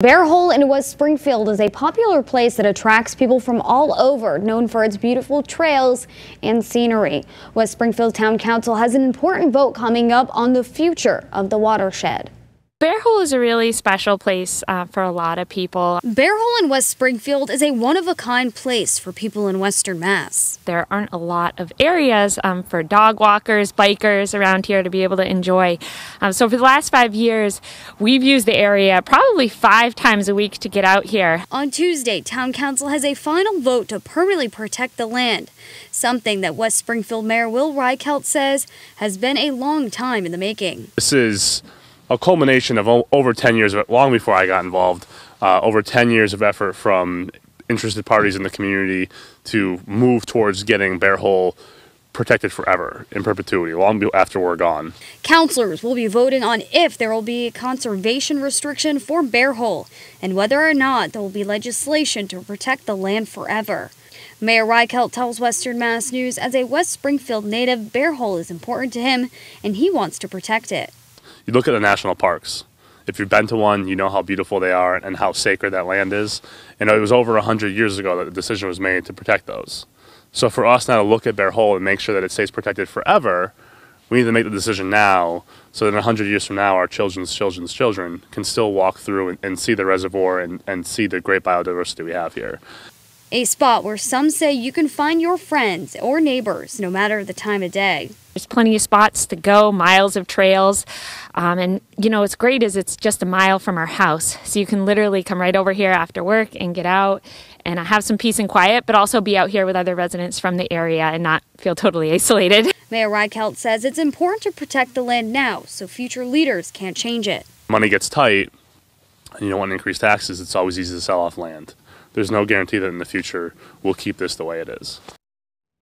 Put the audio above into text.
Bear Hole in West Springfield is a popular place that attracts people from all over, known for its beautiful trails and scenery. West Springfield Town Council has an important vote coming up on the future of the watershed. Bear Hole is a really special place uh, for a lot of people. Bear Hole in West Springfield is a one-of-a-kind place for people in Western Mass. There aren't a lot of areas um, for dog walkers, bikers around here to be able to enjoy. Um, so for the last five years, we've used the area probably five times a week to get out here. On Tuesday, Town Council has a final vote to permanently protect the land, something that West Springfield Mayor Will Reichelt says has been a long time in the making. This is a culmination of over 10 years, long before I got involved, uh, over 10 years of effort from interested parties in the community to move towards getting Bear Hole protected forever in perpetuity, long after we're gone. Councilors will be voting on if there will be a conservation restriction for Bear Hole and whether or not there will be legislation to protect the land forever. Mayor Reichelt tells Western Mass News as a West Springfield native, Bear Hole is important to him and he wants to protect it you look at the national parks. If you've been to one, you know how beautiful they are and how sacred that land is. And it was over 100 years ago that the decision was made to protect those. So for us now to look at Bear Hole and make sure that it stays protected forever, we need to make the decision now so that in 100 years from now, our children's children's children can still walk through and, and see the reservoir and, and see the great biodiversity we have here. A spot where some say you can find your friends or neighbors no matter the time of day. There's plenty of spots to go, miles of trails. Um, and, you know, what's great is it's just a mile from our house. So you can literally come right over here after work and get out and have some peace and quiet, but also be out here with other residents from the area and not feel totally isolated. Mayor Reichelt says it's important to protect the land now so future leaders can't change it. Money gets tight and you don't want to increase taxes, it's always easy to sell off land there's no guarantee that in the future we'll keep this the way it is.